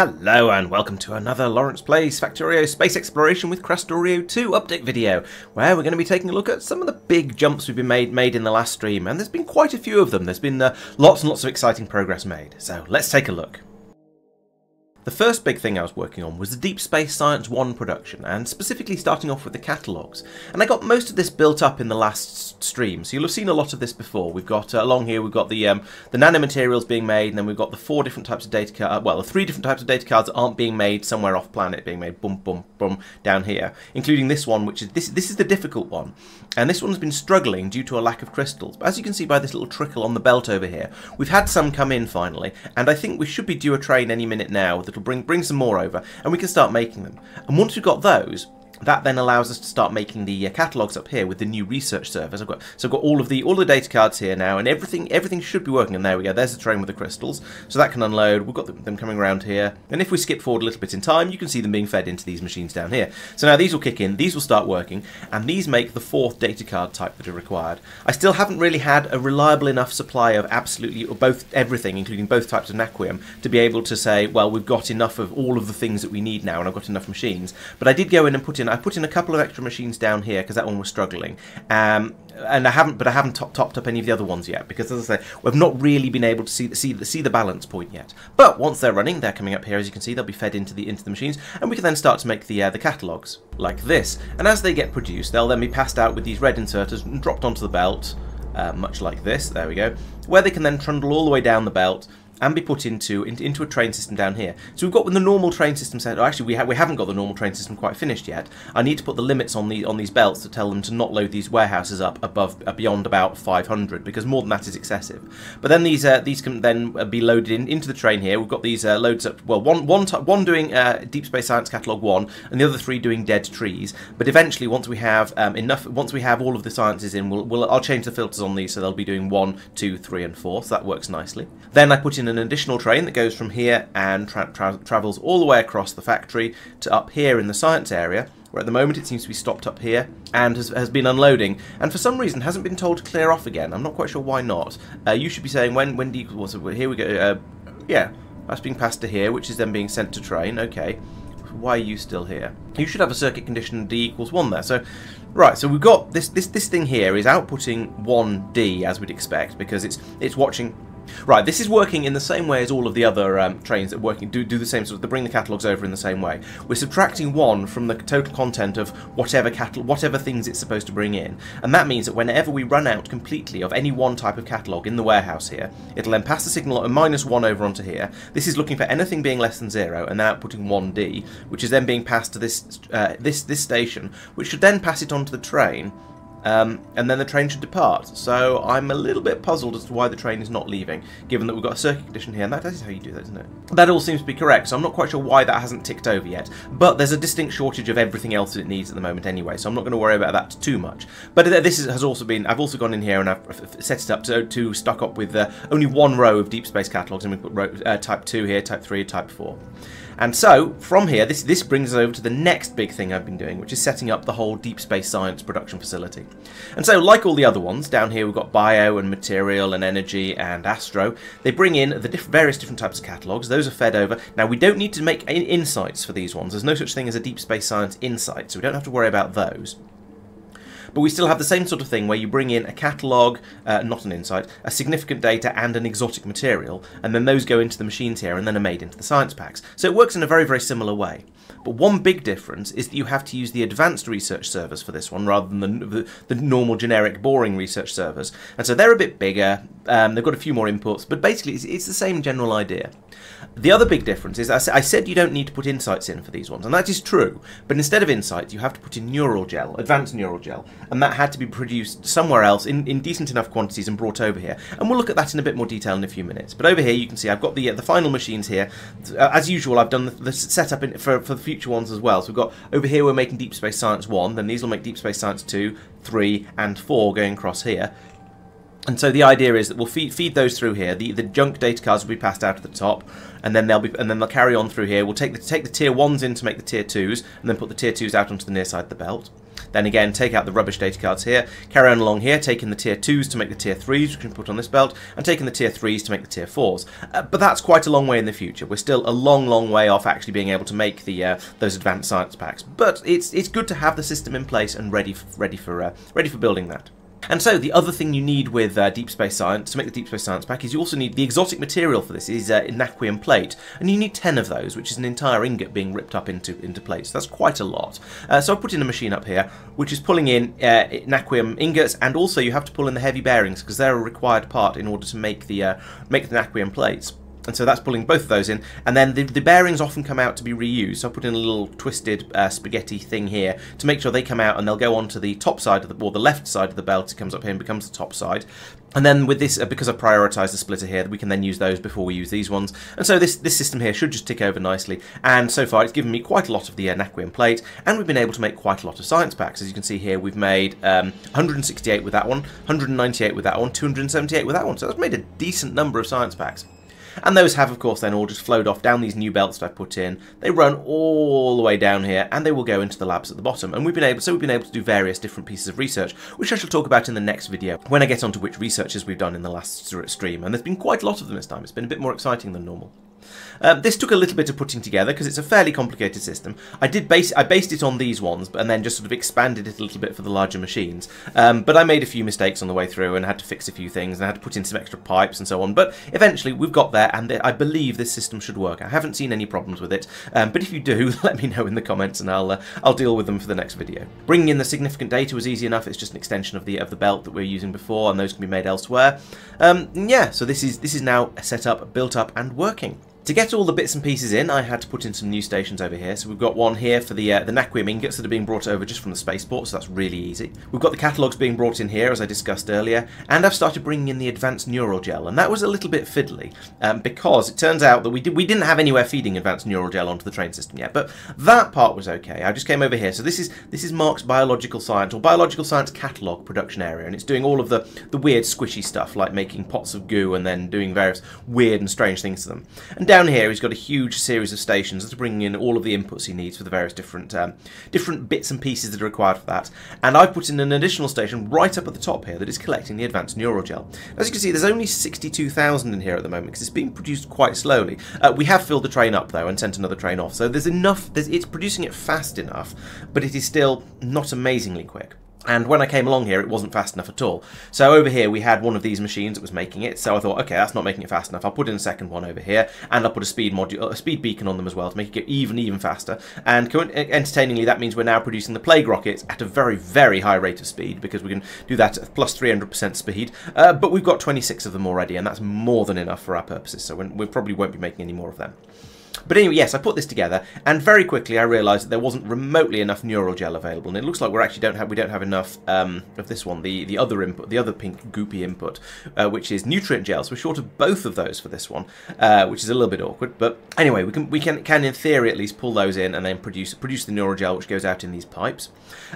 Hello and welcome to another Laurence Plays Factorio Space Exploration with Krastorio 2 update video, where we're going to be taking a look at some of the big jumps we've been made made in the last stream, and there's been quite a few of them. There's been uh, lots and lots of exciting progress made, so let's take a look. The first big thing I was working on was the Deep Space Science 1 production, and specifically starting off with the catalogues. And I got most of this built up in the last stream, so you'll have seen a lot of this before. We've got, uh, along here, we've got the um, the nanomaterials being made, and then we've got the four different types of data cards, uh, well, the three different types of data cards that aren't being made somewhere off planet, being made boom, boom, boom, down here, including this one, which is, this, this is the difficult one. And this one's been struggling due to a lack of crystals. But as you can see by this little trickle on the belt over here, we've had some come in finally, and I think we should be due a train any minute now that'll bring, bring some more over, and we can start making them. And once we've got those, that then allows us to start making the uh, catalogs up here with the new research servers. I've got so I've got all of the all the data cards here now, and everything everything should be working. And there we go. There's the train with the crystals, so that can unload. We've got them, them coming around here, and if we skip forward a little bit in time, you can see them being fed into these machines down here. So now these will kick in, these will start working, and these make the fourth data card type that are required. I still haven't really had a reliable enough supply of absolutely both everything, including both types of Naquium, to be able to say, well, we've got enough of all of the things that we need now, and I've got enough machines. But I did go in and put in I put in a couple of extra machines down here because that one was struggling. Um, and I haven't, but I haven't top, topped up any of the other ones yet because, as I say, we've not really been able to see the, see the, see the balance point yet. But once they're running, they're coming up here, as you can see. They'll be fed into the into the machines, and we can then start to make the uh, the catalogs like this. And as they get produced, they'll then be passed out with these red inserters and dropped onto the belt, uh, much like this. There we go, where they can then trundle all the way down the belt and be put into, into, into a train system down here. So we've got the normal train system set. Actually, we, ha we haven't got the normal train system quite finished yet. I need to put the limits on the on these belts to tell them to not load these warehouses up above uh, beyond about 500 because more than that is excessive. But then these uh, these can then uh, be loaded in, into the train here. We've got these uh, loads up. Well, one one one doing uh, Deep Space Science Catalog one, and the other three doing Dead Trees. But eventually, once we have um, enough, once we have all of the sciences in, we'll, we'll I'll change the filters on these so they'll be doing one, two, three, and four. So that works nicely. Then I put in an additional train that goes from here and tra tra travels all the way across the factory to up here in the science area, where at the moment it seems to be stopped up here and has, has been unloading, and for some reason hasn't been told to clear off again. I'm not quite sure why not. Uh, you should be saying when when do you, well, so here we go. Uh, yeah, that's being passed to here, which is then being sent to train. Okay. Why are you still here? You should have a circuit condition D equals 1 there. So, right, so we've got this this this thing here is outputting 1D as we'd expect because it's it's watching Right, this is working in the same way as all of the other um, trains that working do, do the same sort of, they bring the catalogues over in the same way. We're subtracting one from the total content of whatever catalog, whatever things it's supposed to bring in. And that means that whenever we run out completely of any one type of catalogue in the warehouse here, it'll then pass the signal at minus one over onto here. This is looking for anything being less than zero and then outputting 1D, which is then being passed to this, uh, this, this station, which should then pass it onto the train um, and then the train should depart. So I'm a little bit puzzled as to why the train is not leaving, given that we've got a circuit condition here, and that is how you do that, isn't it? That all seems to be correct, so I'm not quite sure why that hasn't ticked over yet. But there's a distinct shortage of everything else that it needs at the moment anyway, so I'm not going to worry about that too much. But this is, has also been, I've also gone in here and I've set it up to, to stock up with uh, only one row of deep space catalogues, and we put row, uh, type 2 here, type 3, type 4. And so, from here, this, this brings us over to the next big thing I've been doing, which is setting up the whole deep space science production facility. And so, like all the other ones, down here we've got bio and material and energy and astro. They bring in the diff various different types of catalogues. Those are fed over. Now, we don't need to make insights for these ones. There's no such thing as a deep space science insight, so we don't have to worry about those. But we still have the same sort of thing where you bring in a catalogue, uh, not an insight, a significant data and an exotic material, and then those go into the machines here and then are made into the science packs. So it works in a very, very similar way. But one big difference is that you have to use the advanced research servers for this one rather than the, the, the normal generic boring research servers. And so they're a bit bigger, um, they've got a few more inputs, but basically it's, it's the same general idea. The other big difference is I said you don't need to put insights in for these ones, and that is true, but instead of insights, you have to put in neural gel, advanced neural gel, and that had to be produced somewhere else in, in decent enough quantities and brought over here. And we'll look at that in a bit more detail in a few minutes. But over here, you can see I've got the uh, the final machines here. Uh, as usual, I've done the, the setup in, for, for the future ones as well. So we've got over here, we're making Deep Space Science 1, then these will make Deep Space Science 2, 3, and 4 going across here. And so the idea is that we'll feed, feed those through here. The the junk data cards will be passed out at the top, and then they'll be and then they'll carry on through here. We'll take the take the tier ones in to make the tier twos, and then put the tier twos out onto the near side of the belt. Then again, take out the rubbish data cards here, carry on along here, taking the tier 2s to make the tier 3s, which we can put on this belt, and taking the tier 3s to make the tier 4s. Uh, but that's quite a long way in the future. We're still a long, long way off actually being able to make the uh, those advanced science packs. But it's it's good to have the system in place and ready for, ready for uh, ready for building that. And so the other thing you need with uh, Deep Space Science, to make the Deep Space Science pack, is you also need the exotic material for this is uh, Naquium plate. And you need 10 of those, which is an entire ingot being ripped up into, into plates. That's quite a lot. Uh, so I've put in a machine up here, which is pulling in uh, ingots, and also you have to pull in the heavy bearings, because they're a required part in order to make the, uh, make the Naquium plates. And so that's pulling both of those in. And then the, the bearings often come out to be reused. So I put in a little twisted uh, spaghetti thing here to make sure they come out and they'll go onto the top side of the, or the left side of the belt. It comes up here and becomes the top side. And then with this, uh, because I've prioritised the splitter here, we can then use those before we use these ones. And so this, this system here should just tick over nicely. And so far it's given me quite a lot of the uh, plate, and we've been able to make quite a lot of science packs. As you can see here, we've made um, 168 with that one, 198 with that one, 278 with that one. So that's made a decent number of science packs. And those have, of course, then all just flowed off down these new belts that I've put in. They run all the way down here, and they will go into the labs at the bottom. And we've been able, so we've been able to do various different pieces of research, which I shall talk about in the next video, when I get onto which researches we've done in the last stream. And there's been quite a lot of them this time. It's been a bit more exciting than normal. Um, this took a little bit of putting together because it's a fairly complicated system. I did base I based it on these ones, and then just sort of expanded it a little bit for the larger machines. Um, but I made a few mistakes on the way through and had to fix a few things and I had to put in some extra pipes and so on. But eventually we've got there, and I believe this system should work. I haven't seen any problems with it, um, but if you do, let me know in the comments and I'll uh, I'll deal with them for the next video. Bringing in the significant data was easy enough. It's just an extension of the of the belt that we are using before, and those can be made elsewhere. Um, yeah, so this is this is now set up, built up, and working. To get all the bits and pieces in, I had to put in some new stations over here. So we've got one here for the uh, the Naquium ingots that are being brought over just from the spaceport, so that's really easy. We've got the catalogues being brought in here, as I discussed earlier, and I've started bringing in the advanced neural gel, and that was a little bit fiddly, um, because it turns out that we, did, we didn't have anywhere feeding advanced neural gel onto the train system yet, but that part was okay. I just came over here. So this is this is Marc's biological science, or biological science catalogue production area, and it's doing all of the, the weird squishy stuff, like making pots of goo and then doing various weird and strange things to them. And down here he's got a huge series of stations that are bringing in all of the inputs he needs for the various different um, different bits and pieces that are required for that. And I've put in an additional station right up at the top here that is collecting the advanced neural gel. As you can see, there's only 62,000 in here at the moment because it's being produced quite slowly. Uh, we have filled the train up though and sent another train off, so there's enough. There's, it's producing it fast enough, but it is still not amazingly quick. And when I came along here, it wasn't fast enough at all. So over here, we had one of these machines that was making it. So I thought, okay, that's not making it fast enough. I'll put in a second one over here, and I'll put a speed module, a speed beacon on them as well to make it even, even faster. And entertainingly, that means we're now producing the plague rockets at a very, very high rate of speed because we can do that at plus 300% speed. Uh, but we've got 26 of them already, and that's more than enough for our purposes. So we probably won't be making any more of them. But anyway, yes, I put this together, and very quickly I realised that there wasn't remotely enough neural gel available, and it looks like we actually don't have we don't have enough um, of this one, the the other input, the other pink goopy input, uh, which is nutrient gel. So we're short of both of those for this one, uh, which is a little bit awkward. But anyway, we can we can can in theory at least pull those in and then produce produce the neural gel, which goes out in these pipes.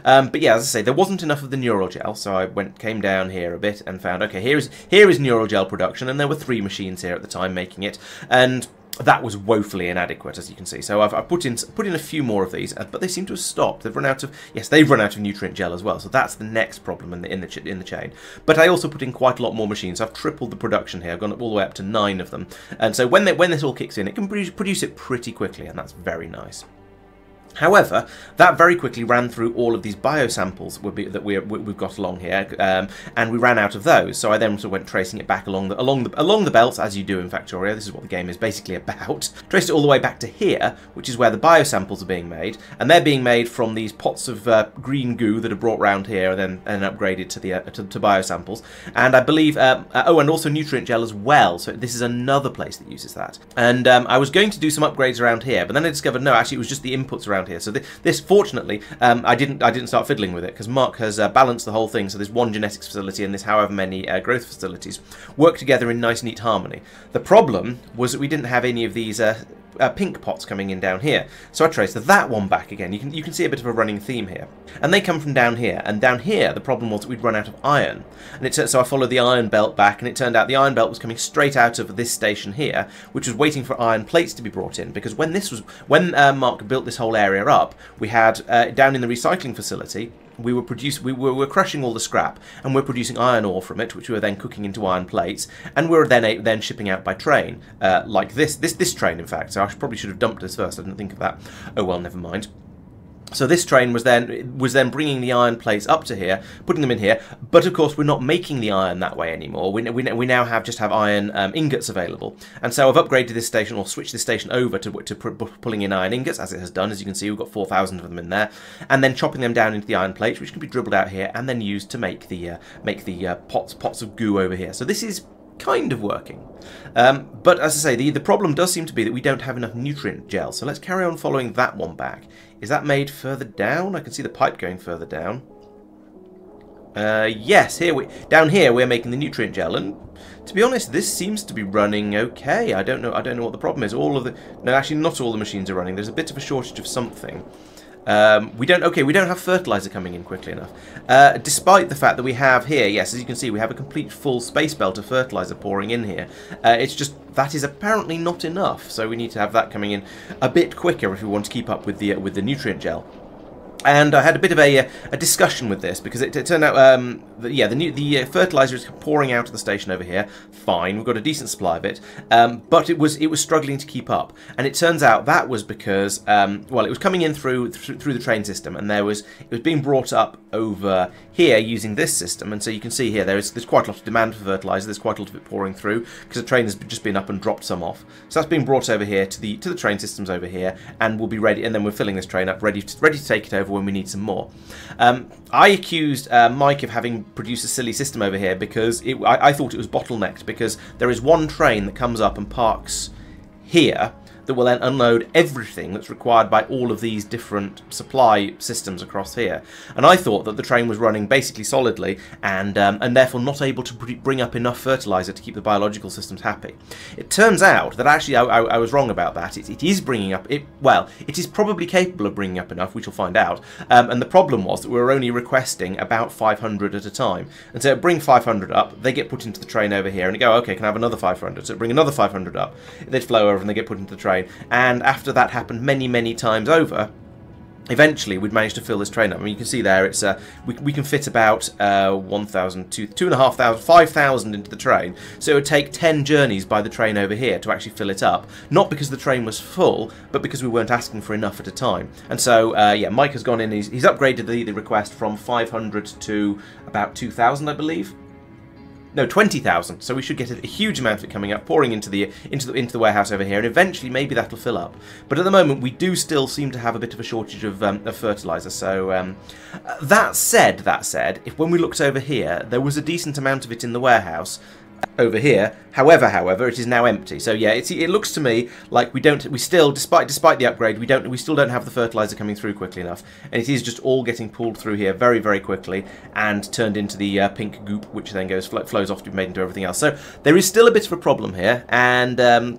Um, but yeah, as I say, there wasn't enough of the neural gel, so I went came down here a bit and found okay, here is here is neural gel production, and there were three machines here at the time making it, and that was woefully inadequate, as you can see. So I've, I've, put in put in a few more of these, uh, but they seem to have stopped. They've run out of yes, they've run out of nutrient gel as well. So that's the next problem in the in the in the chain. But I also put in quite a lot more machines. I've tripled the production here. I've gone all the way up to nine of them, and so when they, when this all kicks in, it can produce, produce it pretty quickly, and that's very nice. However, that very quickly ran through all of these biosamples that we have got along here, um, and we ran out of those. So I then sort of went tracing it back along the along the along the belts, as you do in Factorio. This is what the game is basically about. Traced it all the way back to here, which is where the biosamples are being made, and they're being made from these pots of uh, green goo that are brought round here and then and upgraded to the uh, to, to, biosamples. And I believe um, uh, oh, and also nutrient gel as well. So this is another place that uses that. And um, I was going to do some upgrades around here, but then I discovered no, actually it was just the inputs around around here. So th this, fortunately, um, I didn't I didn't start fiddling with it because Marc has uh, balanced the whole thing. So there's one genetics facility and there's however many uh, growth facilities work together in nice neat harmony. The problem was that we didn't have any of these uh, pink pots coming in down here. So I traced that one back again. You can you can see a bit of a running theme here. And they come from down here. And down here, the problem was that we'd run out of iron. And it so I followed the iron belt back, and it turned out the iron belt was coming straight out of this station here, which was waiting for iron plates to be brought in. Because when this was when uh, Marc built this whole area up, we had uh, down in the recycling facility we were produce we were, were crushing all the scrap and we're producing iron ore from it, which we were then cooking into iron plates, and we were then then shipping out by train, uh, like this this this train in fact. So I probably should have dumped this first. I didn't think of that. Oh well, never mind. So this train was then was then bringing the iron plates up to here, putting them in here. But of course, we're not making the iron that way anymore. We, we, we now have just have iron um, ingots available, and so I've upgraded this station or switched this station over to to pulling in iron ingots as it has done. As you can see, we've got four thousand of them in there, and then chopping them down into the iron plates, which can be dribbled out here and then used to make the uh, make the uh, pots pots of goo over here. So this is kind of working. Um, but as I say, the, the problem does seem to be that we don't have enough nutrient gel. So let's carry on following that one back. Is that made further down? I can see the pipe going further down. Uh, yes, here we down here we're making the nutrient gel, and to be honest, this seems to be running okay. I don't know. I don't know what the problem is. All of the no, actually, not all the machines are running. There's a bit of a shortage of something. Um, we don't, okay, we don't have fertilizer coming in quickly enough. Uh, despite the fact that we have here, yes, as you can see, we have a complete full space belt of fertilizer pouring in here. Uh, it's just, that is apparently not enough, so we need to have that coming in a bit quicker if we want to keep up with the, uh, with the nutrient gel and I had a bit of a, a discussion with this because it, it turned out, um, that, yeah, the new, the uh, fertilizer is pouring out of the station over here. Fine, we've got a decent supply of it, um, but it was it was struggling to keep up, and it turns out that was because, um, well, it was coming in through, through through the train system, and there was it was being brought up over here using this system, and so you can see here there is there's quite a lot of demand for fertilizer. There's quite a lot of it pouring through because the train has just been up and dropped some off. So that's being brought over here to the to the train systems over here, and we'll be ready, and then we're filling this train up, ready to, ready to take it over when we need some more. Um, I accused uh, Mike of having produced a silly system over here because it, I, I thought it was bottlenecked because there is one train that comes up and parks here that will then unload everything that's required by all of these different supply systems across here. And I thought that the train was running basically solidly and um, and therefore not able to bring up enough fertilizer to keep the biological systems happy. It turns out that actually I, I, I was wrong about that. It, it is bringing up it well. It is probably capable of bringing up enough. We shall find out. Um, and the problem was that we were only requesting about 500 at a time. And so bring 500 up, they get put into the train over here, and go, okay, can I have another 500? So bring another 500 up. They'd flow over and they get put into the train train. And after that happened many, many times over, eventually we'd managed to fill this train up. I mean, you can see there, it's uh, we, we can fit about uh, 1,000, 2,500, 5,000 into the train. So it would take 10 journeys by the train over here to actually fill it up. Not because the train was full, but because we weren't asking for enough at a time. And so, uh, yeah, Mike has gone in, he's, he's upgraded the, the request from 500 to about 2,000, I believe no, 20,000. So we should get a, huge amount of it coming up, pouring into the into the into the warehouse over here, and eventually maybe that'll fill up. But at the moment, we do still seem to have a bit of a shortage of, um, of fertilizer. So um, that said, that said, if when we looked over here, there was a decent amount of it in the warehouse, over here. However, however, it is now empty. So yeah, it looks to me like we don't, we still, despite despite the upgrade, we don't, we still don't have the fertilizer coming through quickly enough, and it is just all getting pulled through here very, very quickly and turned into the uh, pink goop, which then goes flows off to be made into everything else. So there is still a bit of a problem here, and um,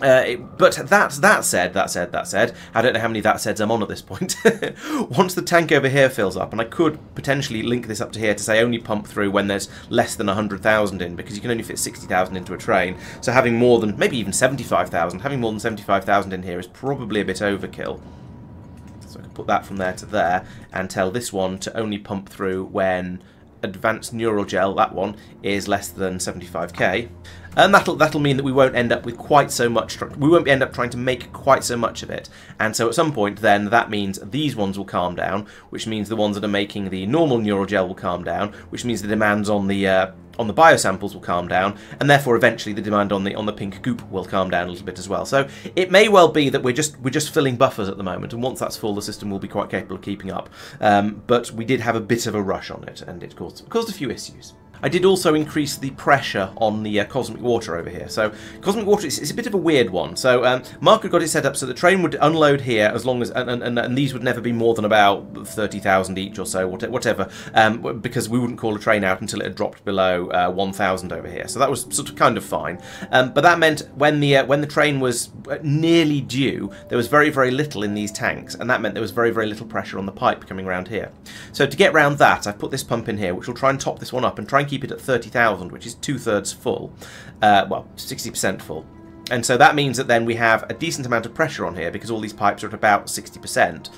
uh, but that that said, that said, that said, I don't know how many that saids I'm on at this point. Once the tank over here fills up, and I could potentially link this up to here to say only pump through when there's less than 100,000 in, because you can only fit 60,000 into a train. So having more than, maybe even 75,000, having more than 75,000 in here is probably a bit overkill. So I can put that from there to there, and tell this one to only pump through when advanced neural gel, that one, is less than 75k and that'll that'll mean that we won't end up with quite so much. We won't end up trying to make quite so much of it, and so at some point, then that means these ones will calm down, which means the ones that are making the normal neural gel will calm down, which means the demands on the uh, on the biosamples will calm down, and therefore eventually the demand on the on the pink goop will calm down a little bit as well. So it may well be that we're just we're just filling buffers at the moment, and once that's full, the system will be quite capable of keeping up. Um, but we did have a bit of a rush on it, and it caused caused a few issues. I did also increase the pressure on the uh, cosmic water over here. So cosmic water is, is, a bit of a weird one. So um, Marc had got it set up so the train would unload here as long as, and, and, and these would never be more than about 30,000 each or so, whatever, um, because we wouldn't call a train out until it had dropped below uh, 1,000 over here. So that was sort of kind of fine. Um, but that meant when the uh, when the train was uh, nearly due, there was very, very little in these tanks, and that meant there was very, very little pressure on the pipe coming around here. So to get around that, I've put this pump in here, which will try and top this one up and try and keep it at 30,000, which is two-thirds full. Uh, well, 60% full. And so that means that then we have a decent amount of pressure on here because all these pipes are at about 60%.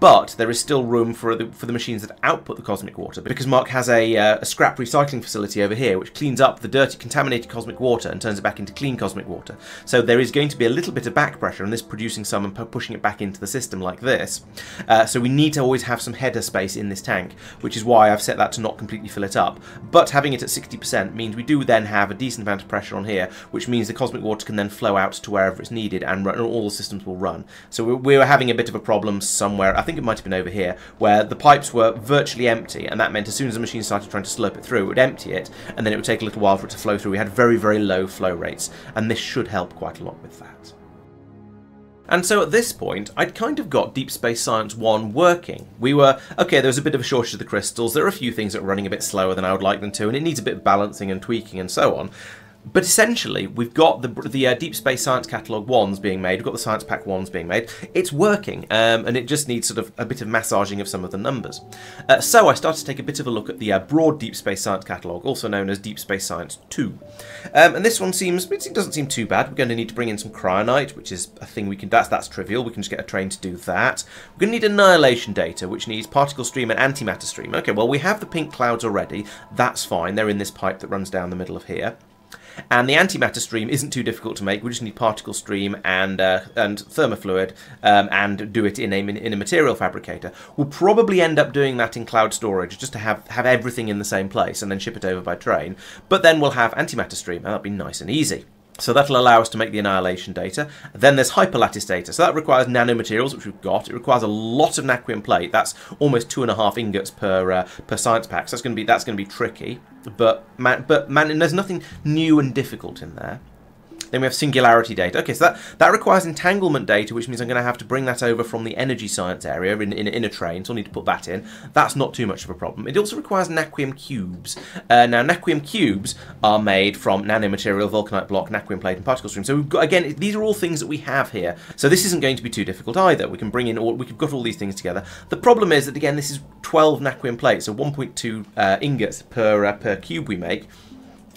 But there is still room for the, for the machines that output the cosmic water because Marc has a, uh, a scrap recycling facility over here which cleans up the dirty, contaminated cosmic water and turns it back into clean cosmic water. So there is going to be a little bit of back pressure and this producing some and pushing it back into the system like this. Uh, so we need to always have some header space in this tank, which is why I've set that to not completely fill it up. But having it at 60% means we do then have a decent amount of pressure on here, which means the cosmic water can then flow out to wherever it's needed and, run, and all the systems will run. So we, we were having a bit of a problem somewhere, I think it might have been over here, where the pipes were virtually empty, and that meant as soon as the machine started trying to slurp it through, it would empty it, and then it would take a little while for it to flow through. We had very, very low flow rates, and this should help quite a lot with that. And so at this point, I'd kind of got Deep Space Science 1 working. We were, okay, there was a bit of a shortage of the crystals, there are a few things that were running a bit slower than I would like them to, and it needs a bit of balancing and tweaking and so on. But essentially, we've got the, the uh, Deep Space Science Catalogue 1s being made, we've got the Science Pack 1s being made. It's working, um, and it just needs sort of a bit of massaging of some of the numbers. Uh, so I started to take a bit of a look at the uh, broad Deep Space Science Catalogue, also known as Deep Space Science 2. Um, and this one seems, it doesn't seem too bad. We're going to need to bring in some cryonite, which is a thing we can, that's, that's trivial, we can just get a train to do that. We're going to need annihilation data, which needs particle stream and antimatter stream. Okay, well we have the pink clouds already, that's fine, they're in this pipe that runs down the middle of here. And the antimatter stream isn't too difficult to make. We just need particle stream and uh, and thermofluid um, and do it in a in a material fabricator. We'll probably end up doing that in cloud storage just to have have everything in the same place and then ship it over by train. But then we'll have antimatter stream and that'll be nice and easy. So that'll allow us to make the annihilation data. Then there's hyperlattice data. So that requires nanomaterials, which we've got. It requires a lot of naquium plate. That's almost two and a half ingots per uh, per science pack. So that's going to be that's going to be tricky. But man, but man, there's nothing new and difficult in there. Then we have singularity data. Okay, so that, that requires entanglement data, which means I'm going to have to bring that over from the energy science area in, in, in a train, so I'll need to put that in. That's not too much of a problem. It also requires naquium cubes. Uh, now, naquium cubes are made from nanomaterial, vulcanite block, naquium plate, and particle stream. So got, again, these are all things that we have here. So this isn't going to be too difficult either. We can bring in all, we've got all these things together. The problem is that, again, this is 12 naquium plates, so 1.2 uh, ingots per, uh, per cube we make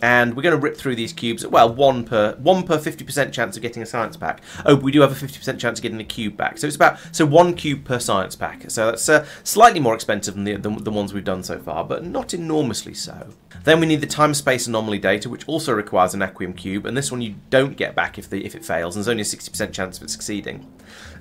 and we're going to rip through these cubes. Well, one per one per 50% chance of getting a science pack. Oh, we do have a 50% chance of getting a cube back. So it's about so one cube per science pack. So that's uh, slightly more expensive than the, the, ones we've done so far, but not enormously so. Then we need the time-space anomaly data, which also requires an Naquium cube, and this one you don't get back if the if it fails, and there's only a 60% chance of it succeeding.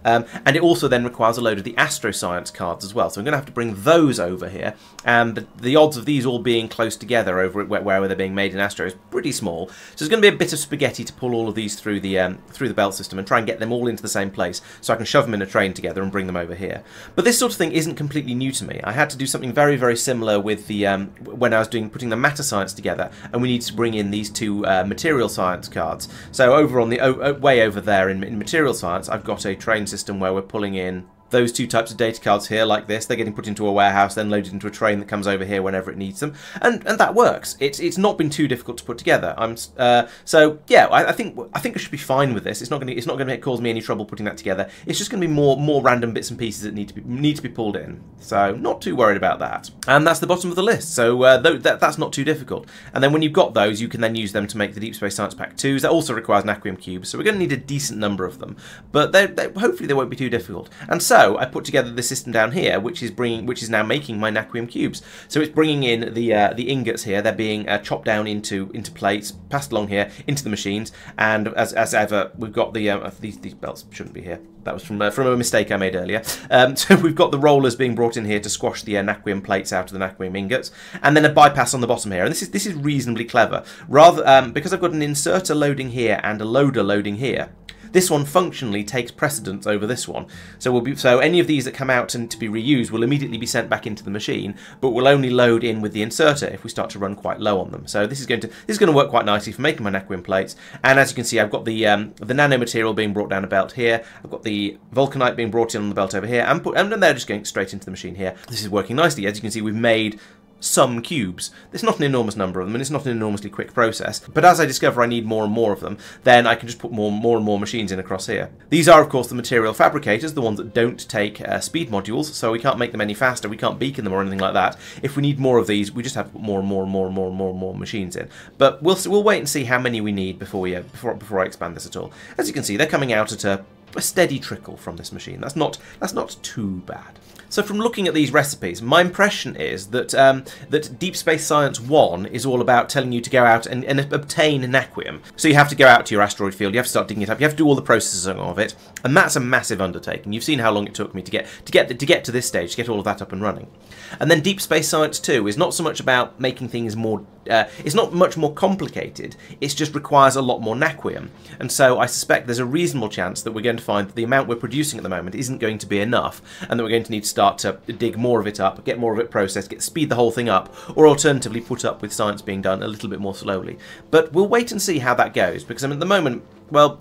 Um, and it also then requires a load of the astroscience cards as well. So I'm going to have to bring those over here. And the, the odds of these all being close together over where, where they're being made in Astro is pretty small. So it's going to be a bit of spaghetti to pull all of these through the um, through the belt system and try and get them all into the same place so I can shove them in a train together and bring them over here. But this sort of thing isn't completely new to me. I had to do something very, very similar with the um, when I was doing putting the matter science together and we needed to bring in these two uh, material science cards. So over on the way over there in, in material science, I've got a train system where we're pulling in those two types of data cards here like this. They're getting put into a warehouse, then loaded into a train that comes over here whenever it needs them, and and that works. It's it's not been too difficult to put together. I'm uh, so yeah. I, I, think I think I should be fine with this. It's not going to it's not going to cause me any trouble putting that together. It's just going to be more more random bits and pieces that need to be need to be pulled in. So not too worried about that. And that's the bottom of the list. So uh, th that that's not too difficult. And then when you've got those, you can then use them to make the Deep Space Science Pack 2s. That also requires Naquium cubes, so we're going to need a decent number of them. But they're, hopefully they won't be too difficult. And so I put together the system down here, which is bringing, which is now making my naquium cubes. So it's bringing in the uh, the ingots here. They're being uh, chopped down into into plates, passed along here into the machines, and as, as ever, we've got the uh, these these belts shouldn't be here. That was from uh, from a mistake I made earlier. Um, so we've got the rollers being brought in here to squash the uh, naquium plates out of the naquium ingots, and then a bypass on the bottom here. And this is this is reasonably clever. Rather, um, because I've got an inserter loading here and a loader loading here. This one functionally takes precedence over this one. So we'll be, so any of these that come out and to be reused will immediately be sent back into the machine, but will only load in with the inserter if we start to run quite low on them. So this is going to this is going to work quite nicely for making my naquium plates. And as you can see, I've got the um, the nanomaterial being brought down a belt here. I've got the vulcanite being brought in on the belt over here, and put and they're just going straight into the machine here. This is working nicely. As you can see, we've made some cubes. It's not an enormous number of them, and it's not an enormously quick process. But as I discover I need more and more of them, then I can just put more, more and more machines in across here. These are, of course, the material fabricators, the ones that don't take uh, speed modules, so we can't make them any faster, we can't beacon them or anything like that. If we need more of these, we just have to put more and more and more and more and more and more machines in. But we'll we'll wait and see how many we need before we uh, before before I expand this at all. As you can see, they're coming out at a a steady trickle from this machine. That's not that's not too bad. So from looking at these recipes, my impression is that um, that Deep Space Science 1 is all about telling you to go out and, and, obtain Naquium. So you have to go out to your asteroid field, you have to start digging it up, you have to do all the processing of it, and that's a massive undertaking. You've seen how long it took me to get to get to get to this stage, to get all of that up and running. And then Deep Space Science 2 is not so much about making things more uh, it's not much more complicated, it just requires a lot more naquium. And so I suspect there's a reasonable chance that we're going to find that the amount we're producing at the moment isn't going to be enough, and that we're going to need to start to dig more of it up, get more of it processed, get speed the whole thing up, or alternatively put up with science being done a little bit more slowly. But we'll wait and see how that goes, because I mean, at the moment, well,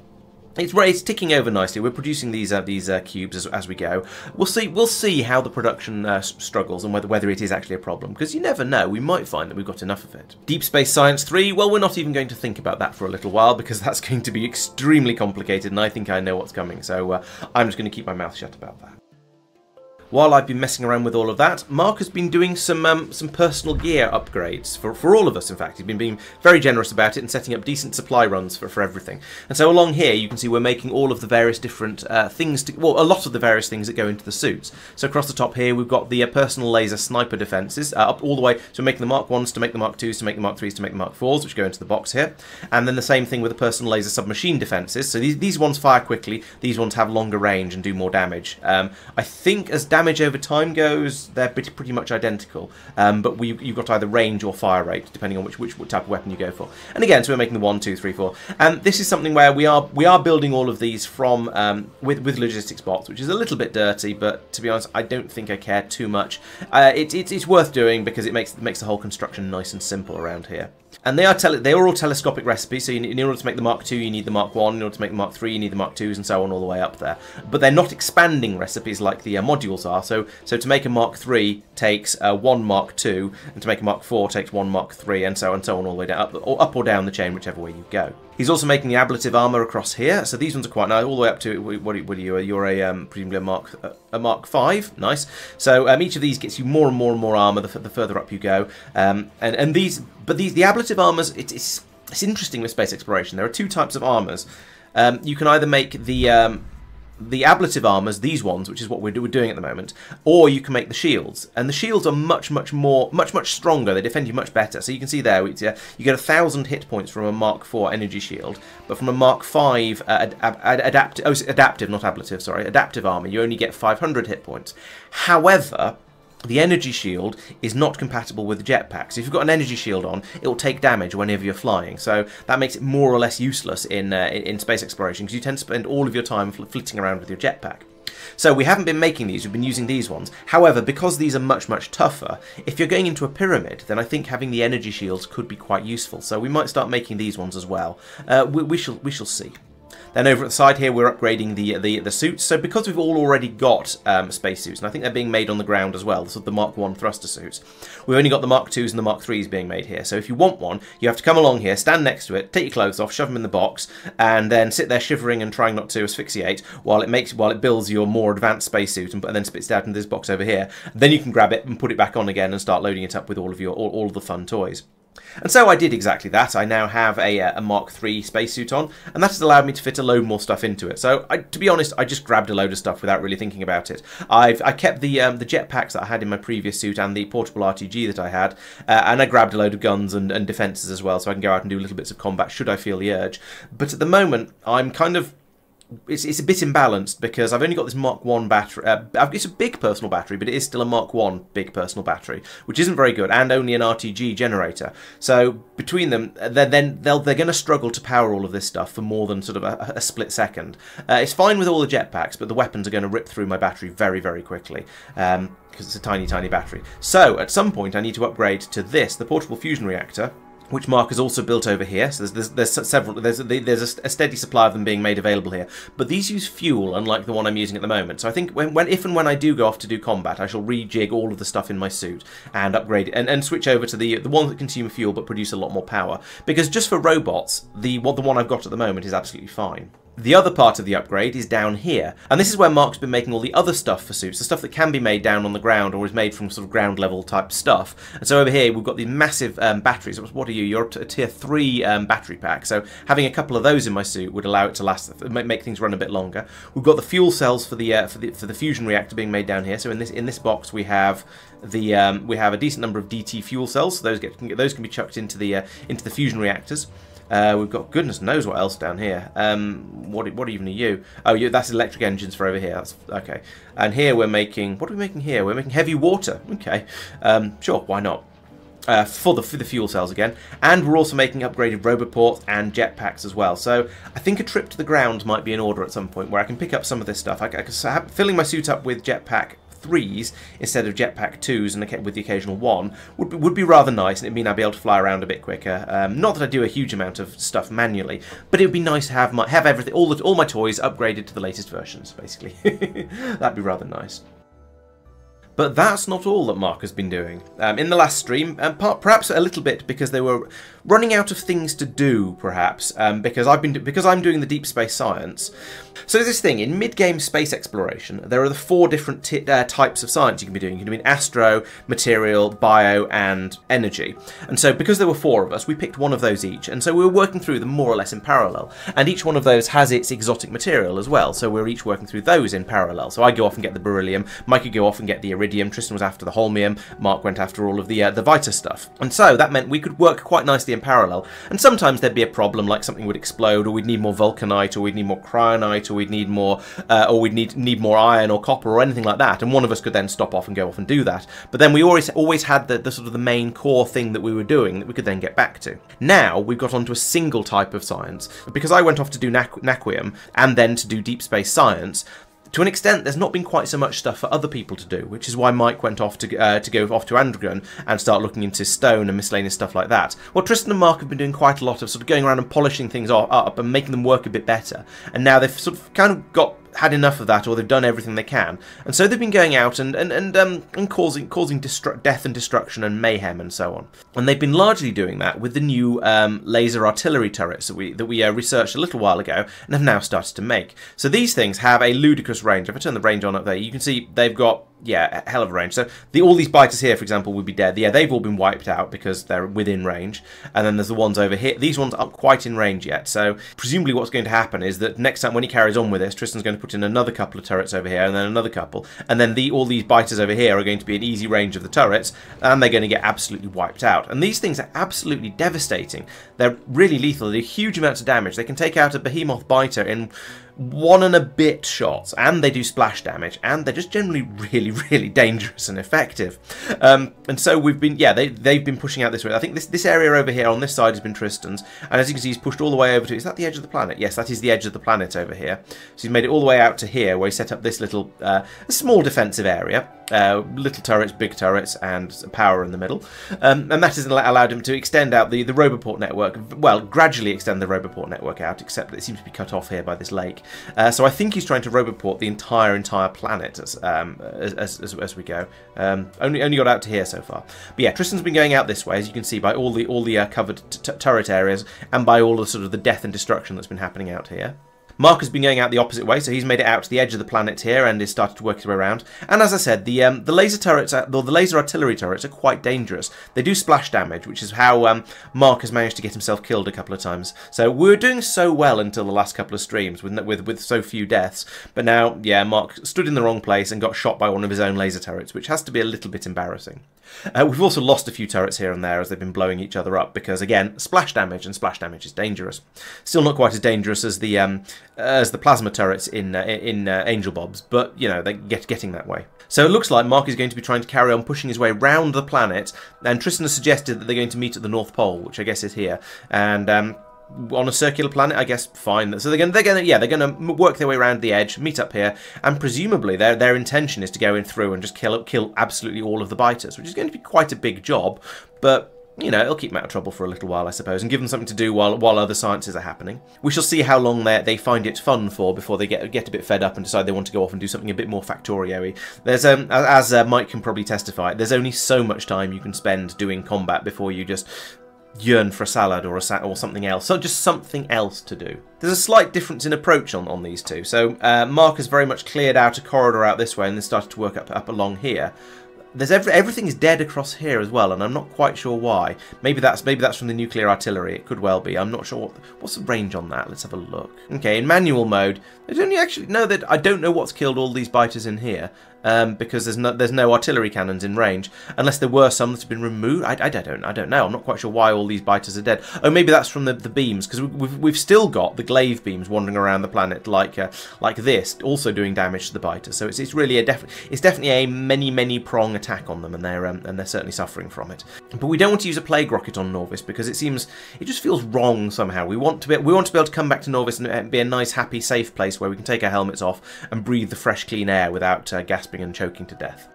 it's it's ticking over nicely. We're producing these uh, these uh, cubes as, as we go. We'll see we'll see how the production uh, struggles and whether whether it is actually a problem because you never know. We might find that we've got enough of it. Deep Space Science 3. Well, we're not even going to think about that for a little while because that's going to be extremely complicated, and I think I know what's coming. So uh, I'm just going to keep my mouth shut about that. While I've been messing around with all of that, Marc has been doing some um, some personal gear upgrades for, for all of us, in fact. He's been being very generous about it and setting up decent supply runs for, for everything. And so along here, you can see we're making all of the various different uh, things, to, well, a lot of the various things that go into the suits. So across the top here, we've got the uh, personal laser sniper defences, uh, up all the way, so making the Mark 1s to make the Mark 2s, to make the Mark 3s, to make the Mark 4s, which go into the box here. And then the same thing with the personal laser submachine defences. So these, these ones fire quickly, these ones have longer range and do more damage. Um, I think as damage over time goes, they're pretty much identical, um, but we, you've got either range or fire rate, depending on which, which type of weapon you go for. And again, so we're making the one, two, three, four. And this is something where we are we are building all of these from um, with with logistics bots, which is a little bit dirty, but to be honest, I don't think I care too much. Uh, it, it, it's worth doing because it makes it makes the whole construction nice and simple around here. And they are they are all telescopic recipes, so you, in order to make the Mark II, you need the Mark 1, in order to make the Mark 3, you need the Mark 2s, and so on all the way up there. But they're not expanding recipes like the uh, modules are, so so to make a Mark 3 takes uh, one Mark 2, and to make a Mark 4 takes one Mark 3, and so and so on all the way down, up, or, up or down the chain, whichever way you go. He's also making the ablative armor across here, so these ones are quite nice, all the way up to what, are you? You're a um, presumably a Mark a Mark Five, nice. So um, each of these gets you more and more and more armor the, the further up you go, um, and and these, but these the ablative armors, it, it's it's interesting with space exploration. There are two types of armors. Um, you can either make the um, the ablative armors, these ones, which is what we're, doing at the moment, or you can make the shields. And the shields are much, much more, much, much stronger. They defend you much better. So you can see there, you get a thousand hit points from a Mark IV energy shield, but from a Mark V uh, ad, ad, adaptive, oh, adaptive, not ablative, sorry, adaptive armor, you only get 500 hit points. However, the energy shield is not compatible with the jetpack. So if you've got an energy shield on, it will take damage whenever you're flying. So that makes it more or less useless in, uh, in space exploration because you tend to spend all of your time fl flitting around with your jetpack. So we haven't been making these, we've been using these ones. However, because these are much, much tougher, if you're going into a pyramid, then I think having the energy shields could be quite useful. So we might start making these ones as well. Uh, we, we, shall, we shall see. Then over at the side here, we're upgrading the the, the suits. So because we've all already got um, spacesuits, and I think they're being made on the ground as well, so the Mark 1 thruster suits, we've only got the Mark 2s and the Mark 3s being made here. So if you want one, you have to come along here, stand next to it, take your clothes off, shove them in the box, and then sit there shivering and trying not to asphyxiate while it makes while it builds your more advanced spacesuit and, and then spits it out into this box over here. Then you can grab it and put it back on again and start loading it up with all of your all, all of the fun toys. And so I did exactly that. I now have a, uh, a Mark III spacesuit on, and that has allowed me to fit a load more stuff into it. So, I, to be honest, I just grabbed a load of stuff without really thinking about it. I've I kept the um, the jetpacks that I had in my previous suit and the portable RTG that I had, uh, and I grabbed a load of guns and, and defences as well, so I can go out and do little bits of combat should I feel the urge. But at the moment, I'm kind of it's, it's a bit imbalanced because I've only got this Mark 1 battery. Uh, it's a big personal battery, but it is still a Mark 1 big personal battery, which isn't very good, and only an RTG generator. So between them, uh, they're, then they'll, they're going to struggle to power all of this stuff for more than sort of a, a split second. Uh, it's fine with all the jetpacks, but the weapons are going to rip through my battery very, very quickly. Um, because it's a tiny, tiny battery. So, at some point, I need to upgrade to this, the portable fusion reactor, which Marc has also built over here. So there's, there's, there's several, there's, a, there's a steady supply of them being made available here. But these use fuel, unlike the one I'm using at the moment. So I think when, when if and when I do go off to do combat, I shall rejig all of the stuff in my suit and upgrade and, and switch over to the the ones that consume fuel but produce a lot more power. Because just for robots, the, what the one I've got at the moment is absolutely fine. The other part of the upgrade is down here, and this is where Marc's been making all the other stuff for suits, the stuff that can be made down on the ground or is made from sort of ground level type stuff. And so over here we've got these massive um, batteries. What are you? You're a tier 3 um, battery pack, so having a couple of those in my suit would allow it to last, make things run a bit longer. We've got the fuel cells for the uh, for the for the fusion reactor being made down here. So in this in this box we have the um, we have a decent number of DT fuel cells. So those get, those can be chucked into the uh, into the fusion reactors. Uh, we've got goodness knows what else down here. Um, what what even are you? Oh, you, that's electric engines for over here. That's okay. And here we're making what are we making here? We're making heavy water. Okay, um, sure, why not? Uh, for the for the fuel cells again, and we're also making upgraded roboports and jetpacks as well. So I think a trip to the ground might be in order at some point where I can pick up some of this stuff. I, I, filling my suit up with jetpack threes instead of jetpack twos and with the occasional one would be, would be rather nice and it'd mean I'd be able to fly around a bit quicker. Um, not that I do a huge amount of stuff manually, but it would be nice to have my have everything all the, all my toys upgraded to the latest versions. Basically, that'd be rather nice. But that's not all that Marc has been doing. Um, in the last stream, and um, perhaps a little bit because they were running out of things to do, perhaps, um, because I've been because I'm doing the deep space science. So this thing in mid-game space exploration. There are the four different uh, types of science you can be doing. You can be in astro, material, bio, and energy. And so because there were four of us, we picked one of those each, and so we were working through them more or less in parallel. And each one of those has its exotic material as well. So we're each working through those in parallel. So I go off and get the beryllium, Mike could go off and get the iridium, Tristan was after the holmium, Marc went after all of the uh, the Vita stuff. And so that meant we could work quite nicely in parallel. And sometimes there'd be a problem, like something would explode, or we'd need more vulcanite, or we'd need more cryonite, or we'd need more, uh, or we'd need need more iron or copper or anything like that. And one of us could then stop off and go off and do that. But then we always always had the, the sort of the main core thing that we were doing that we could then get back to. Now we've got onto a single type of science because I went off to do Naquium and then to do deep space science to an extent, there's not been quite so much stuff for other people to do, which is why Mike went off to uh, to go off to Andragon and start looking into stone and miscellaneous stuff like that. Well, Tristan and Marc have been doing quite a lot of sort of going around and polishing things up and making them work a bit better, and now they've sort of kind of got had enough of that, or they've done everything they can, and so they've been going out and and and, um, and causing causing death and destruction and mayhem and so on. And they've been largely doing that with the new um, laser artillery turrets that we that we uh, researched a little while ago and have now started to make. So these things have a ludicrous range. If I turn the range on up there, you can see they've got yeah, hell of a range. So the, all these biters here, for example, would be dead. Yeah, they've all been wiped out because they're within range. And then there's the ones over here. These ones aren't quite in range yet. So presumably what's going to happen is that next time when he carries on with this, Tristan's going to put in another couple of turrets over here and then another couple. And then the, all these biters over here are going to be in easy range of the turrets and they're going to get absolutely wiped out. And these things are absolutely devastating. They're really lethal. They do huge amounts of damage. They can take out a behemoth biter in one and a bit shots, and they do splash damage, and they're just generally really, really dangerous and effective. Um, and so we've been, yeah, they, they've been pushing out this way. I think this, this area over here on this side has been Tristan's, and as you can see, he's pushed all the way over to, is that the edge of the planet? Yes, that is the edge of the planet over here. So he's made it all the way out to here, where he set up this little, uh, small defensive area. Uh, little turrets, big turrets, and power in the middle. Um, and that has allowed him to extend out the, the Roboport network, well, gradually extend the Roboport network out, except that it seems to be cut off here by this lake. Uh, so I think he's trying to Roboport the entire, entire planet as, um, as, as, as, we go. Um, only only got out to here so far. But yeah, Tristan's been going out this way, as you can see, by all the, all the uh, covered turret areas, and by all the sort of the death and destruction that's been happening out here. Marc has been going out the opposite way, so he's made it out to the edge of the planet here and has started to work his way around. And as I said, the um, the laser turrets, are, the laser artillery turrets, are quite dangerous. They do splash damage, which is how um, Marc has managed to get himself killed a couple of times. So we were doing so well until the last couple of streams with with with so few deaths. But now, yeah, Marc stood in the wrong place and got shot by one of his own laser turrets, which has to be a little bit embarrassing. Uh, we've also lost a few turrets here and there as they've been blowing each other up because, again, splash damage, and splash damage is dangerous. Still not quite as dangerous as the um, as the plasma turrets in uh, in uh, Angelbob's, but you know they're get, getting that way. So it looks like Marc is going to be trying to carry on pushing his way round the planet, and Tristan has suggested that they're going to meet at the North Pole, which I guess is here, and. Um, on a circular planet, I guess fine. So they're going, they're going, to, yeah, they're going to work their way around the edge, meet up here, and presumably their their intention is to go in through and just kill kill absolutely all of the biters, which is going to be quite a big job. But you know, it'll keep them out of trouble for a little while, I suppose, and give them something to do while while other sciences are happening. We shall see how long they they find it fun for before they get get a bit fed up and decide they want to go off and do something a bit more Factorio-y. There's um as uh, Mike can probably testify, there's only so much time you can spend doing combat before you just yearn for a salad or a sa or something else. So just something else to do. There's a slight difference in approach on, on these two. So uh, Marc has very much cleared out a corridor out this way and then started to work up up along here there's every, everything is dead across here as well, and I'm not quite sure why. Maybe that's maybe that's from the nuclear artillery. It could well be. I'm not sure what what's the range on that. Let's have a look. Okay, in manual mode, there's only actually no that I don't know what's killed all these biters in here um, because there's no there's no artillery cannons in range unless there were some that have been removed. I, I, don't I don't know. I'm not quite sure why all these biters are dead. Oh, maybe that's from the, the beams because we've we've still got the glaive beams wandering around the planet like uh, like this, also doing damage to the biters. So it's it's really a def it's definitely a many many prong attack on them, and they're um, and they're certainly suffering from it. But we don't want to use a plague rocket on Nauvis because it seems it just feels wrong somehow. We want to be we want to be able to come back to Nauvis and be a nice happy safe place where we can take our helmets off and breathe the fresh clean air without uh, gasping and choking to death.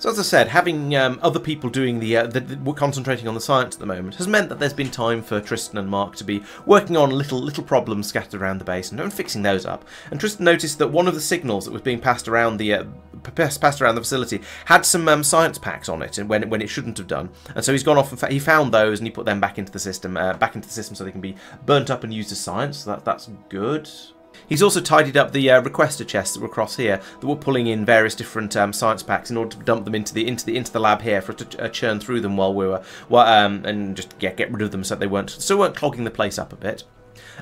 So as I said, having um, other people doing the, uh, the, the, concentrating on the science at the moment has meant that there's been time for Tristan and Marc to be working on little little problems scattered around the base and, and fixing those up. And Tristan noticed that one of the signals that was being passed around the uh, passed around the facility had some um, science packs on it, and when when it shouldn't have done. And so he's gone off and he found those and he put them back into the system, uh, back into the system so they can be burnt up and used as science. So that that's good. He's also tidied up the uh, requester chests that were across here that were pulling in various different um, science packs in order to dump them into the into the into the lab here for us to uh, churn through them while we were well, um, and just get get rid of them so they weren't so weren't clogging the place up a bit.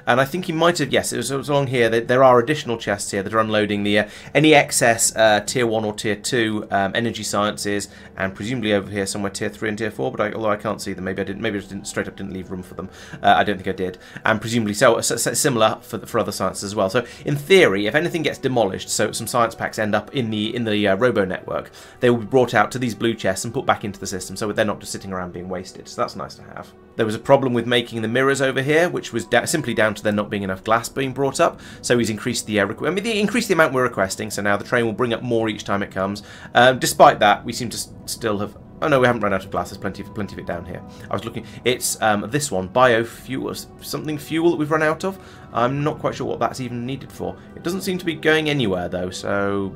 And I think he might have, yes, it was, it was along here. that There are additional chests here that are unloading the uh, any excess uh, tier 1 or tier 2 um, energy sciences, and presumably over here somewhere tier 3 and tier 4, but I, although I can't see them, maybe I didn't, maybe I just didn't, straight up didn't leave room for them. Uh, I don't think I did. And presumably so, so, so similar for, for other sciences as well. So in theory, if anything gets demolished, so some science packs end up in the in the uh, robo network, they will be brought out to these blue chests and put back into the system, so they're not just sitting around being wasted. So that's nice to have. There was a problem with making the mirrors over here, which was da simply down to there not being enough glass being brought up. So he's increased the, I mean, increased the amount we're requesting. So now the train will bring up more each time it comes. Um, despite that, we seem to still have. Oh no, we haven't run out of glass. There's plenty of plenty of it down here. I was looking. It's um, this one, biofuel, something fuel that we've run out of. I'm not quite sure what that's even needed for. It doesn't seem to be going anywhere though. So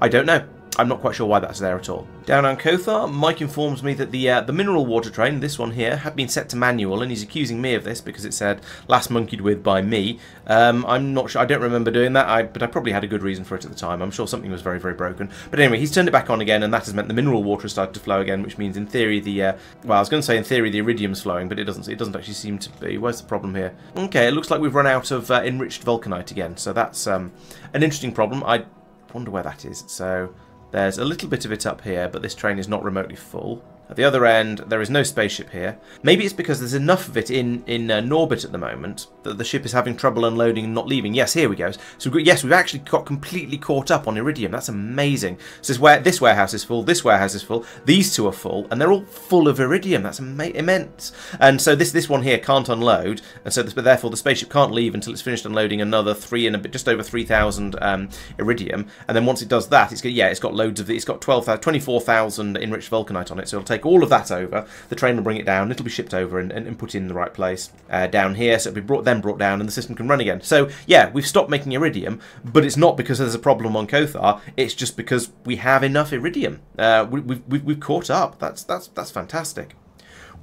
I don't know. I'm not quite sure why that's there at all. Down on Kothar, Mike informs me that the uh, the mineral water train, this one here, had been set to manual, and he's accusing me of this because it said last monkeyed with by me. Um, I'm not sure, I don't remember doing that, I, but I probably had a good reason for it at the time. I'm sure something was very, very broken. But anyway, he's turned it back on again, and that has meant the mineral water has started to flow again, which means in theory the, uh, well, I was going to say in theory the iridium's flowing, but it doesn't, it doesn't actually seem to be. Where's the problem here? Okay, it looks like we've run out of uh, enriched vulcanite again, so that's um, an interesting problem. I wonder where that is. So there's a little bit of it up here, but this train is not remotely full. At the other end, there is no spaceship here. Maybe it's because there's enough of it in, in uh, Norbit at the moment that the ship is having trouble unloading and not leaving. Yes, here we go. So yes, we've actually got completely caught up on Iridium. That's amazing. So this, where, this warehouse is full, this warehouse is full, these two are full, and they're all full of Iridium. That's immense. And so this this one here can't unload, and so this, therefore the spaceship can't leave until it's finished unloading another three and a bit, just over 3,000 um, Iridium. And then once it does that, it's got, yeah, it's got loads of, it's got 12, 24,000 enriched Vulcanite on it, so it'll take all of that over. The train will bring it down. It'll be shipped over and, and, and put in the right place uh, down here. So it'll be brought then brought down, and the system can run again. So yeah, we've stopped making iridium, but it's not because there's a problem on Kothar. It's just because we have enough iridium. Uh, we, we've, we've, we've caught up. That's that's that's fantastic.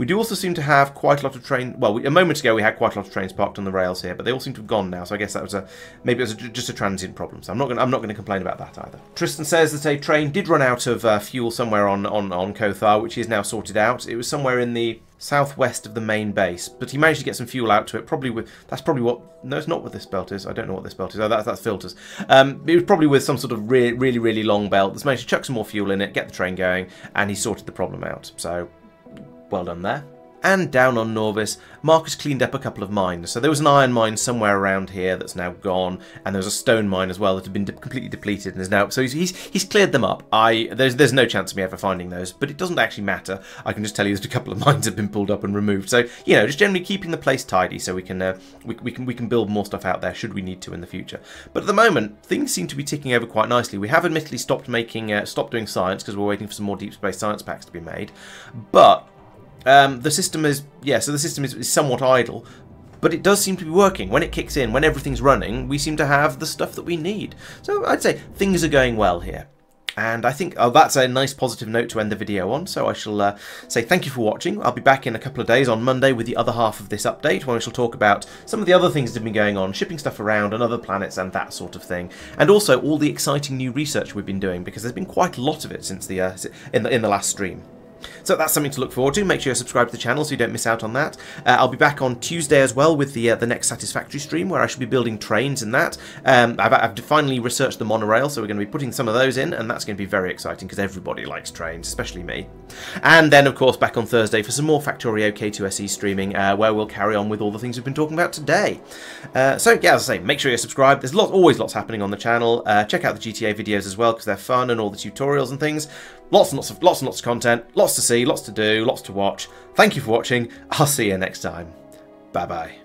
We do also seem to have quite a lot of train. Well, we, a moment ago we had quite a lot of trains parked on the rails here, but they all seem to have gone now. So I guess that was a maybe it was a, just a transient problem. So I'm not going. I'm not going to complain about that either. Tristan says that a train did run out of uh, fuel somewhere on on on Kothar, which is now sorted out. It was somewhere in the southwest of the main base, but he managed to get some fuel out to it. Probably with that's probably what. No, it's not what this belt is. I don't know what this belt is. Oh, that's that's filters. Um, it was probably with some sort of re really really long belt. That's managed to chuck some more fuel in it, get the train going, and he sorted the problem out. So well done there and down on Nauvis, Marc's cleaned up a couple of mines. So there was an iron mine somewhere around here that's now gone, and there was a stone mine as well that had been de completely depleted and is now. So he's, he's, he's cleared them up. I there's there's no chance of me ever finding those, but it doesn't actually matter. I can just tell you that a couple of mines have been pulled up and removed. So you know, just generally keeping the place tidy so we can uh, we, we can we can build more stuff out there should we need to in the future. But at the moment, things seem to be ticking over quite nicely. We have admittedly stopped making uh, stopped doing science because we're waiting for some more deep space science packs to be made, but um, the system is, yeah, so the system is, is somewhat idle, but it does seem to be working. When it kicks in, when everything's running, we seem to have the stuff that we need. So I'd say things are going well here. And I think oh, that's a nice positive note to end the video on, so I shall uh, say thank you for watching. I'll be back in a couple of days on Monday with the other half of this update, where we shall talk about some of the other things that have been going on, shipping stuff around and other planets and that sort of thing. And also all the exciting new research we've been doing, because there's been quite a lot of it since the uh, in, the, in the last stream. So that's something to look forward to. Make sure you subscribe to the channel so you don't miss out on that. Uh, I'll be back on Tuesday as well with the uh, the next Satisfactory stream where I should be building trains and that. Um, I've, I've, finally researched the monorail, so we're going to be putting some of those in, and that's going to be very exciting because everybody likes trains, especially me. And then, of course, back on Thursday for some more Factorio K2SE streaming uh, where we'll carry on with all the things we've been talking about today. Uh, so, yeah, as I say, make sure you're subscribed. There's always lots happening on the channel. Uh, check out the GTA videos as well because they're fun and all the tutorials and things. Lots and lots of lots and lots of content, lots to see, lots to do, lots to watch. Thank you for watching. I'll see you next time. Bye bye.